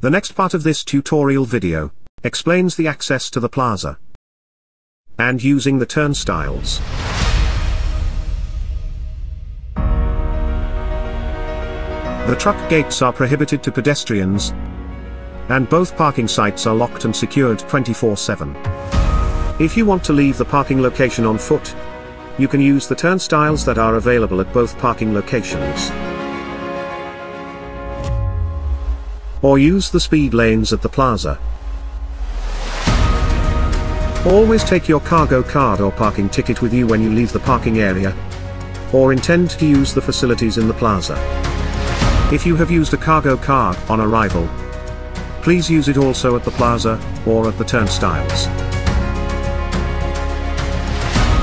The next part of this tutorial video explains the access to the plaza and using the turnstiles. The truck gates are prohibited to pedestrians and both parking sites are locked and secured 24-7. If you want to leave the parking location on foot, you can use the turnstiles that are available at both parking locations. Or use the speed lanes at the plaza. Always take your cargo card or parking ticket with you when you leave the parking area, or intend to use the facilities in the plaza. If you have used a cargo card on arrival, please use it also at the plaza, or at the turnstiles.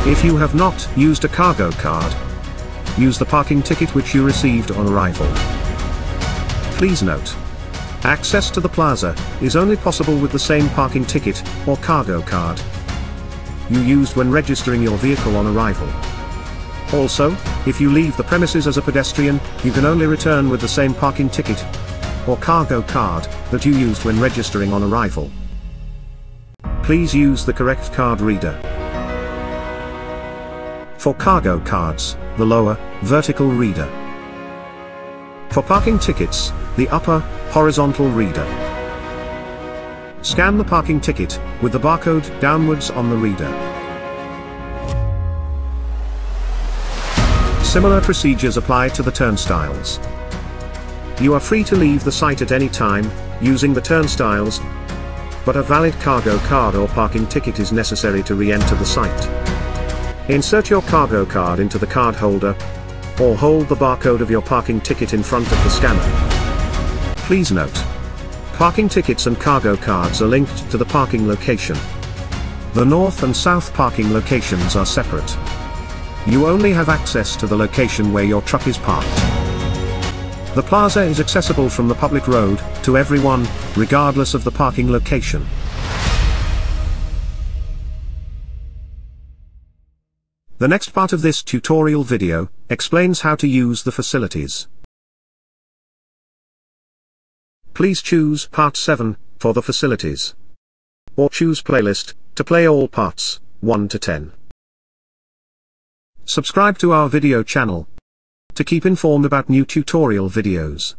If you have not used a cargo card, use the parking ticket which you received on arrival. Please note, Access to the plaza is only possible with the same parking ticket or cargo card you used when registering your vehicle on arrival. Also, if you leave the premises as a pedestrian, you can only return with the same parking ticket or cargo card that you used when registering on arrival. Please use the correct card reader. For cargo cards, the lower, vertical reader. For parking tickets, the upper, horizontal reader. Scan the parking ticket, with the barcode downwards on the reader. Similar procedures apply to the turnstiles. You are free to leave the site at any time, using the turnstiles, but a valid cargo card or parking ticket is necessary to re-enter the site. Insert your cargo card into the card holder, or hold the barcode of your parking ticket in front of the scanner. Please note. Parking tickets and cargo cards are linked to the parking location. The north and south parking locations are separate. You only have access to the location where your truck is parked. The plaza is accessible from the public road, to everyone, regardless of the parking location. The next part of this tutorial video, explains how to use the facilities. Please choose Part 7, for the facilities. Or choose Playlist, to play all parts, 1 to 10. Subscribe to our video channel. To keep informed about new tutorial videos.